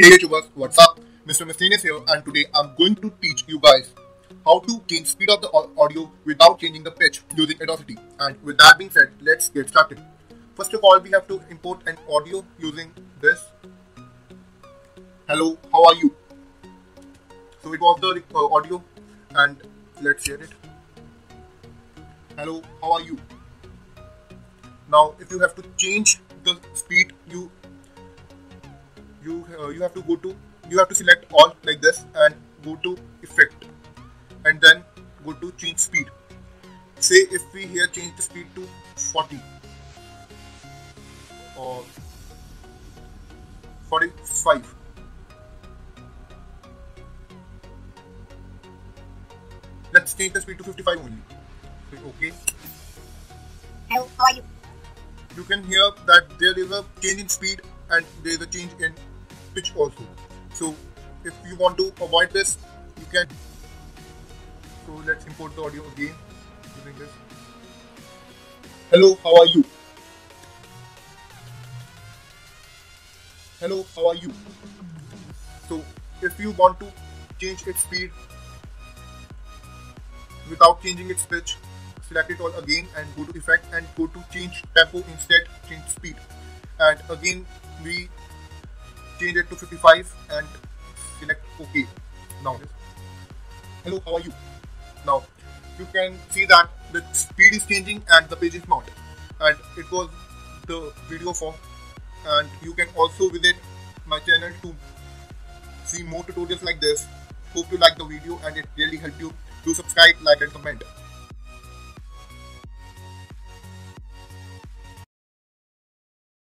Hey YouTubers, what's up? Mr. Miscellaneous here and today I'm going to teach you guys how to change speed of the audio without changing the pitch using Audacity. And with that being said, let's get started. First of all, we have to import an audio using this. Hello, how are you? So it was the uh, audio and let's hear it. Hello, how are you? Now if you have to change the speed you uh, you have to go to you have to select all like this and go to effect and then go to change speed. Say if we here change the speed to 40 or 45 let's change the speed to 55 only. Okay? Hello how are you? You can hear that there is a change in speed and there is a change in also. So if you want to avoid this, you can. So let's import the audio again using this. Hello, how are you? Hello, how are you? So if you want to change its speed without changing its pitch, select it all again and go to effect and go to change tempo instead change speed and again we change it to 55 and select OK. Now, hello, how are you? Now, you can see that the speed is changing and the pitch is not. And it was the video form. And you can also visit my channel to see more tutorials like this. Hope you like the video and it really helped you. Do subscribe, like and comment.